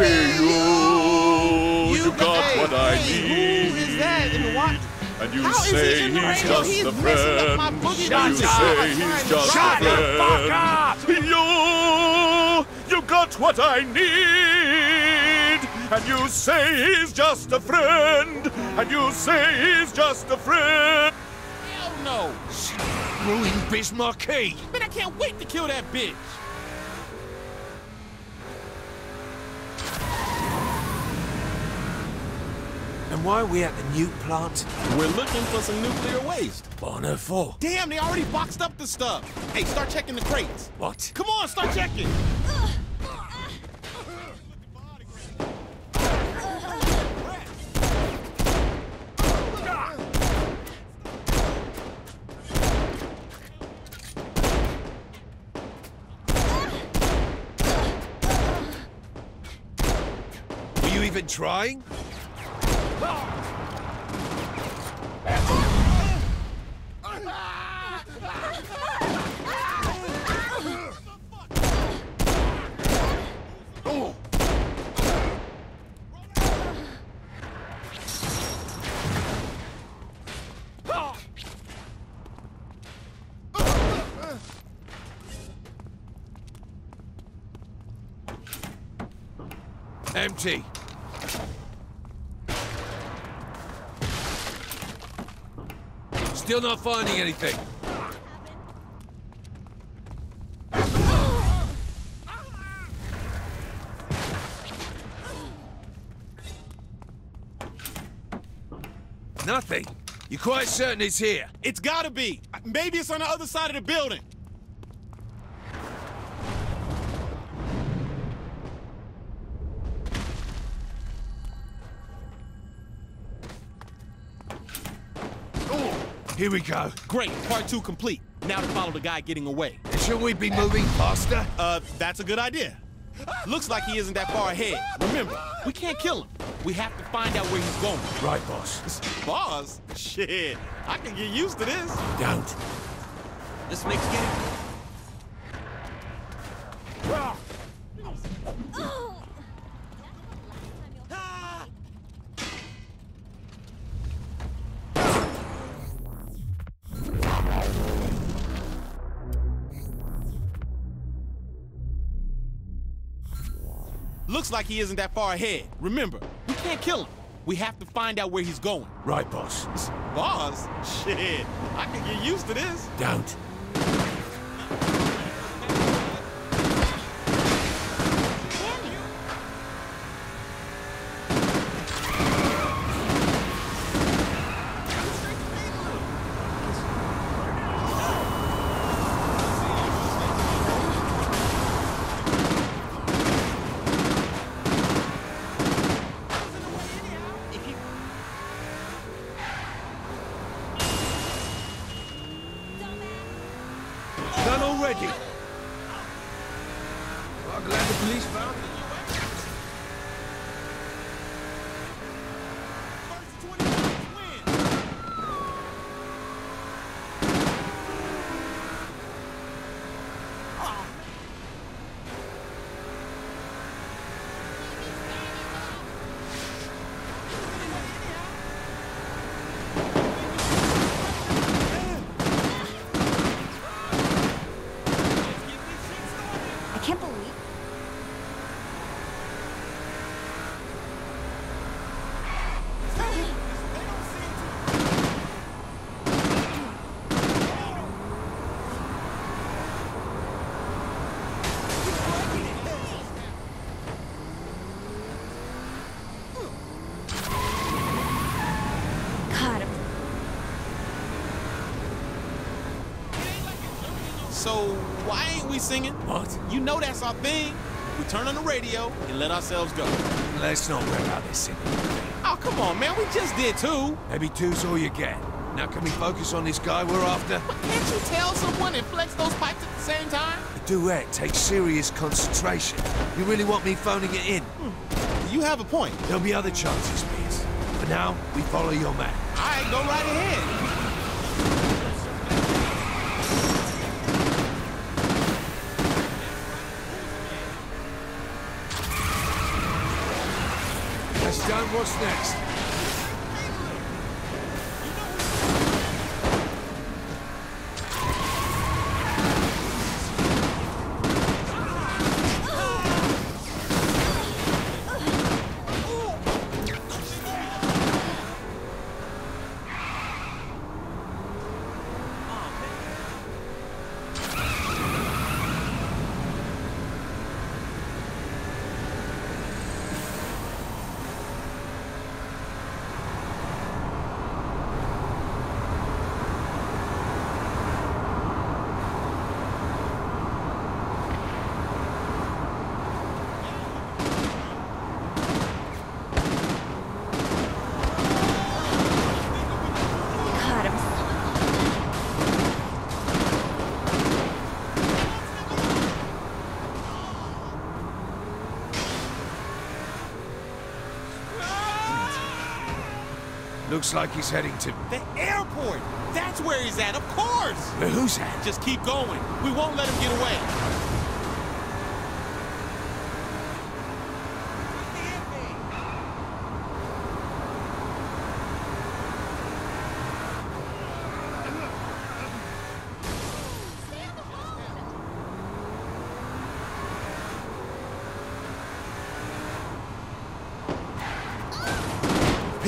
Hey, you, you got hey, what I need. Who is that in the watch? And you How is he say in the he's radio? just He's a messing up my friend. boogie You down say he's Trying to just drive a it. friend. You, you got what I need. And you say he's just a friend. And you say he's just a friend. Hell no. Ruined Biz Markie. Man, I can't wait to kill that bitch. And why are we at the nuke plant? We're looking for some nuclear waste. What on earth for? Damn, they already boxed up the stuff. Hey, start checking the crates. What? Come on, start checking. Were you even trying? Empty. Still not finding anything. Nothing. You're quite certain it's here. It's gotta be. Maybe it's on the other side of the building. Here we go. Great, part two complete. Now to follow the guy getting away. Should we be moving faster? Uh, that's a good idea. Looks like he isn't that far ahead. Remember, we can't kill him. We have to find out where he's going. Right, boss. Boss? Shit, I can get used to this. Don't. This makes getting... Looks like he isn't that far ahead. Remember, we can't kill him. We have to find out where he's going. Right, boss. Boss? Shit, I can get used to this. Don't. So why ain't we singing? What? You know that's our thing. We turn on the radio and let ourselves go. Let's not worry about this thing. Oh, come on, man. We just did two. Maybe two's all you get. Now can we focus on this guy we're after? But Can't you tell someone and flex those pipes at the same time? The duet takes serious concentration. You really want me phoning it in? Hmm. You have a point. There'll be other chances, Pierce. For now, we follow your man. All right, go right ahead. What's next? Looks like he's heading to... The airport! That's where he's at, of course! Where who's at? Just keep going. We won't let him get away.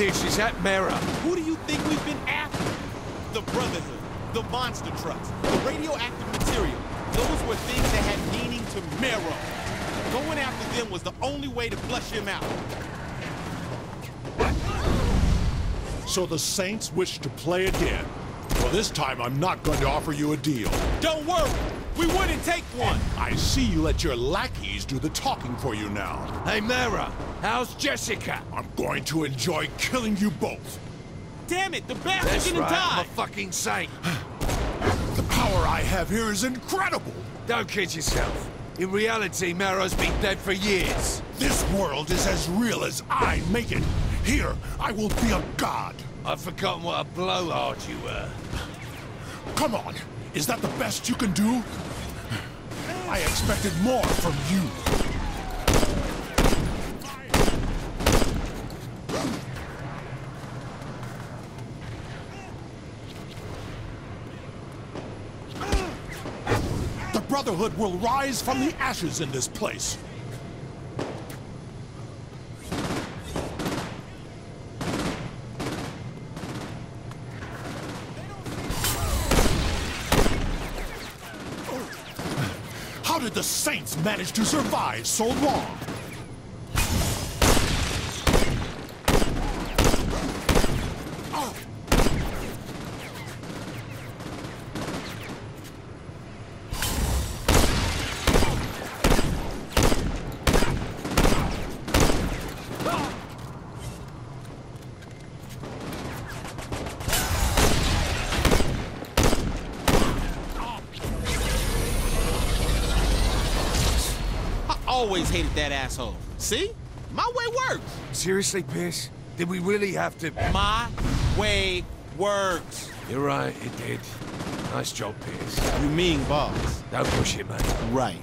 Pierce, is that Maero? Who do you think we've been after? The Brotherhood, the monster trucks, the radioactive material. Those were things that had meaning to Maero. Going after them was the only way to flush him out. So the Saints wish to play again. Well, this time I'm not going to offer you a deal. Don't worry, we wouldn't take one. I see you let your lackeys do the talking for you now. Hey, Maero, how's Jessica? I'm going to enjoy killing you both. Damn it, the bastard That's didn't right, I'm a fucking saint. The power I have here is incredible. Don't kid yourself. In reality, Maero's been dead for years. This world is as real as I make it. Here, I will be a god. I've forgotten what a blowhard you were. Come on, is that the best you can do? I expected more from you. The Brotherhood will rise from the ashes in this place. How did Saints managed to survive so long? I always hated that asshole. See? My way works. Seriously, Pierce? Did we really have to... My way works. You're right, it did. Nice job, Pierce. You mean boss? Don't push it, mate. Right.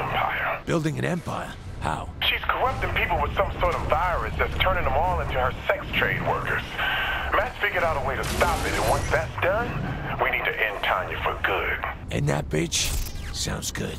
Empire. Building an empire? How? She's corrupting people with some sort of virus that's turning them all into her sex trade workers. Matt's figured out a way to stop it, and once that's done, we need to end Tanya for good. And that bitch? Sounds good.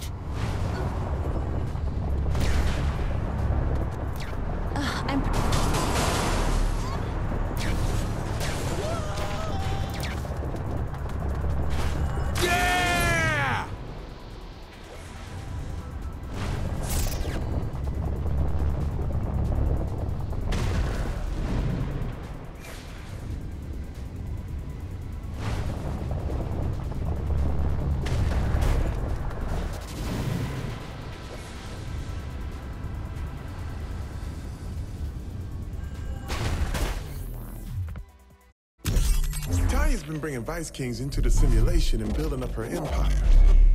Been bringing Vice Kings into the simulation and building up her empire.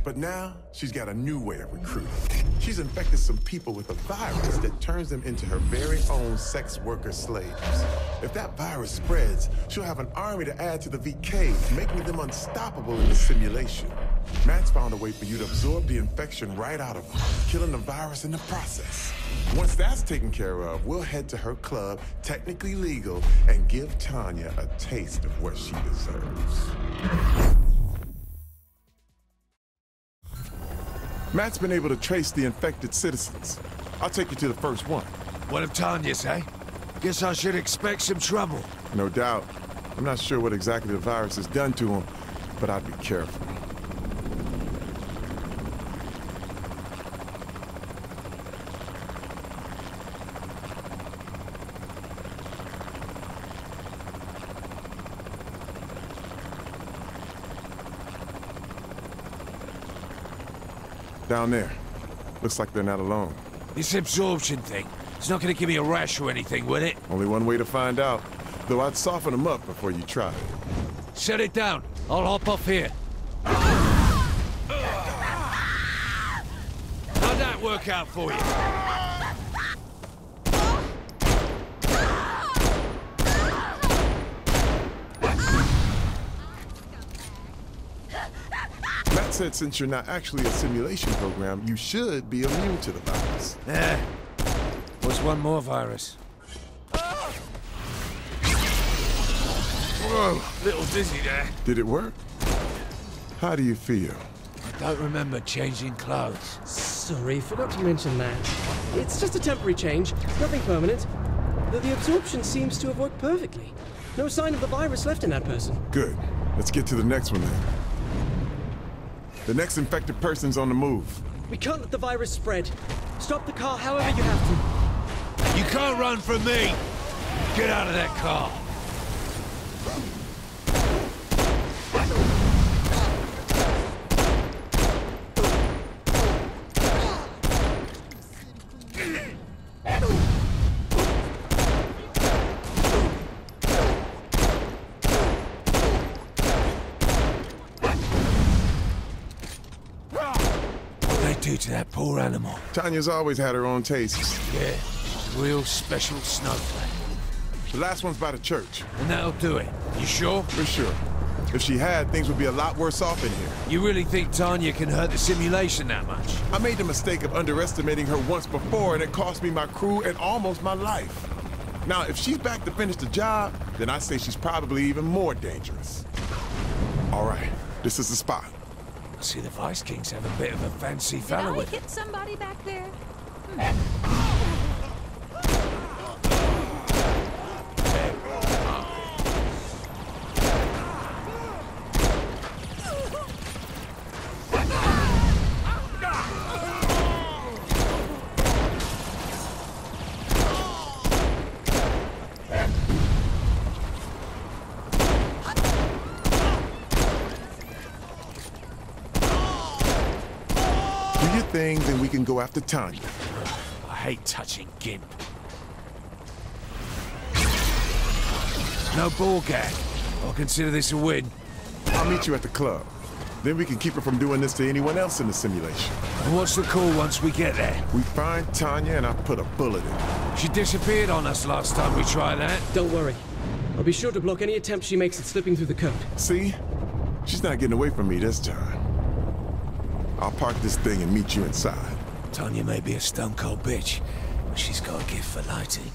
But now, she's got a new way of recruiting. She's infected some people with a virus that turns them into her very own sex worker slaves. If that virus spreads, she'll have an army to add to the VKs, making them unstoppable in the simulation. Matt's found a way for you to absorb the infection right out of her, killing the virus in the process. Once that's taken care of, we'll head to her club, technically legal, and give Tanya a taste of what she deserves. Matt's been able to trace the infected citizens. I'll take you to the first one. One of Tanya's, eh? Guess I should expect some trouble. No doubt. I'm not sure what exactly the virus has done to him, but I'd be careful. Down there. Looks like they're not alone. This absorption thing, it's not gonna give me a rash or anything, will it? Only one way to find out. Though I'd soften them up before you try. Shut it down. I'll hop off here. How'd that work out for you? Said since you're not actually a simulation program, you should be immune to the virus. Eh. What's one more virus? Whoa, little dizzy there. Did it work? How do you feel? I Don't remember changing clothes. Sorry, forgot to mention that. It's just a temporary change, nothing permanent. The, the absorption seems to have worked perfectly. No sign of the virus left in that person. Good. Let's get to the next one then. The next infected person's on the move. We can't let the virus spread. Stop the car however you have to. You can't run from me! Get out of that car! What they do to that poor animal? Tanya's always had her own tastes. Yeah, real special snowflake. The last one's by the church. And that'll do it. You sure? For sure. If she had, things would be a lot worse off in here. You really think Tanya can hurt the simulation that much? I made the mistake of underestimating her once before, and it cost me my crew and almost my life. Now, if she's back to finish the job, then I say she's probably even more dangerous. All right, this is the spot. I see the Vice Kings have a bit of a fancy Did fella I with hit somebody back there? Do your thing, then we can go after Tanya. I hate touching Gimp. No ball gag. I'll consider this a win. I'll meet you at the club. Then we can keep her from doing this to anyone else in the simulation. And what's the call once we get there? We find Tanya and I put a bullet in her. She disappeared on us last time we tried that. Don't worry. I'll be sure to block any attempt she makes at slipping through the code. See? She's not getting away from me this time. I'll park this thing and meet you inside. Tanya may be a stone cold bitch, but she's got a gift for lighting.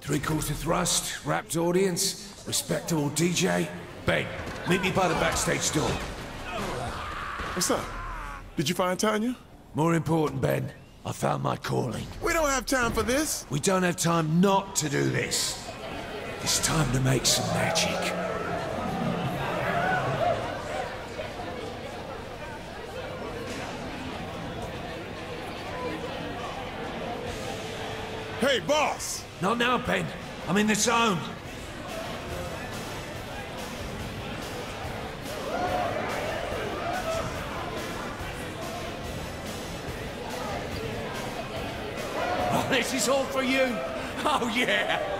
Three-quarter thrust, rapt audience, respectable DJ. Ben, meet me by the backstage door. What's up? Did you find Tanya? More important, Ben, I found my calling. We don't have time for this. We don't have time not to do this. It's time to make some magic. Hey, boss! Not now, Ben. I'm in the zone. Oh, this is all for you. Oh, yeah.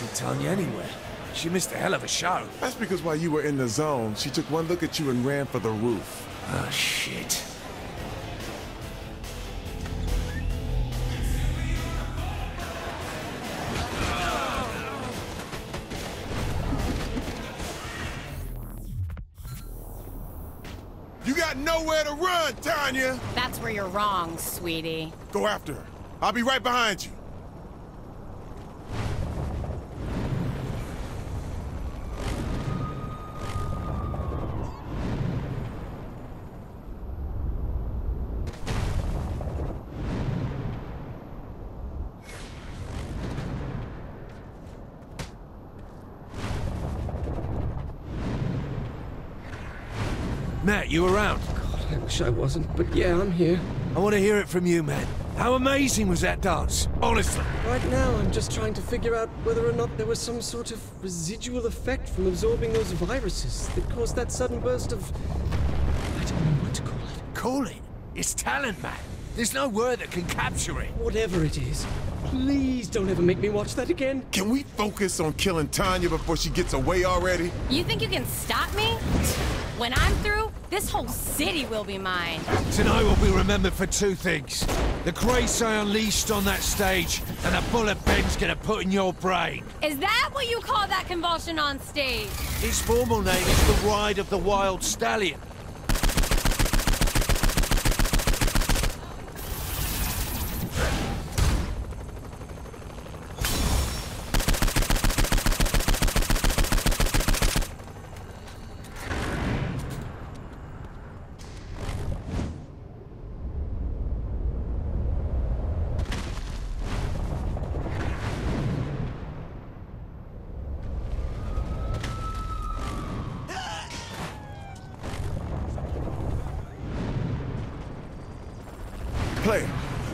See Tanya anywhere. She missed a hell of a show. That's because while you were in the zone, she took one look at you and ran for the roof. Oh, shit. You got nowhere to run, Tanya! That's where you're wrong, sweetie. Go after her. I'll be right behind you. Matt, you around? God, I wish I wasn't, but yeah, I'm here. I want to hear it from you, man. How amazing was that dance? Honestly. Right now, I'm just trying to figure out whether or not there was some sort of residual effect from absorbing those viruses that caused that sudden burst of. I don't know what to call it. Call it. It's talent, man. There's no word that can capture it. Whatever it is, please don't ever make me watch that again. Can we focus on killing Tanya before she gets away already? You think you can stop me? When I'm through, this whole city will be mine. Tonight will be remembered for two things. The grace I unleashed on that stage, and the bullet Ben's gonna put in your brain. Is that what you call that convulsion on stage? Its formal name is the Ride of the Wild Stallion.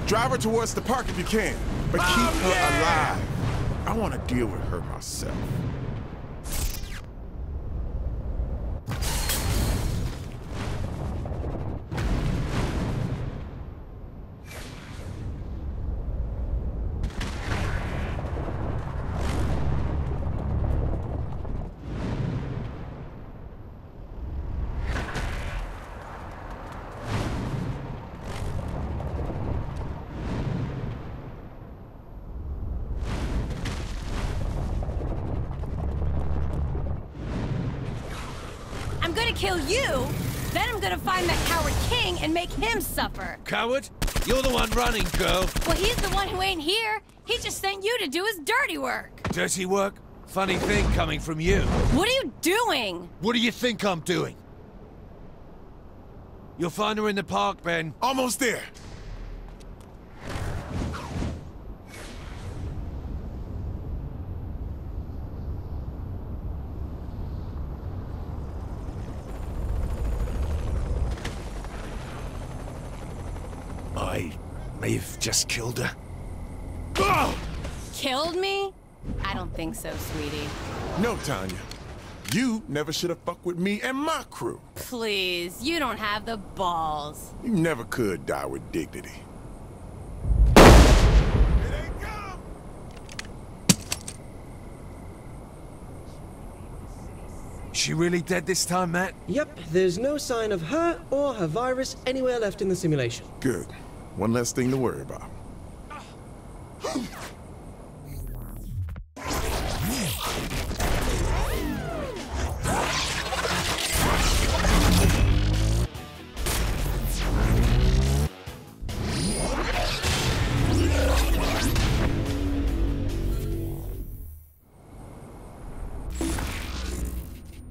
Drive her towards the park if you can, but keep her alive. I want to deal with her myself. Kill you, then I'm gonna find that coward king and make him suffer. Coward? You're the one running, girl. Well, he's the one who ain't here. He just sent you to do his dirty work. Dirty work? Funny thing coming from you. What are you doing? What do you think I'm doing? You'll find her in the park, Ben. Almost there. I may have just killed her. Killed me? I don't think so, sweetie. No, Tanya. You never should have fucked with me and my crew. Please, you don't have the balls. You never could die with dignity. She really dead this time, Matt? Yep, there's no sign of her or her virus anywhere left in the simulation. Good. One less thing to worry about.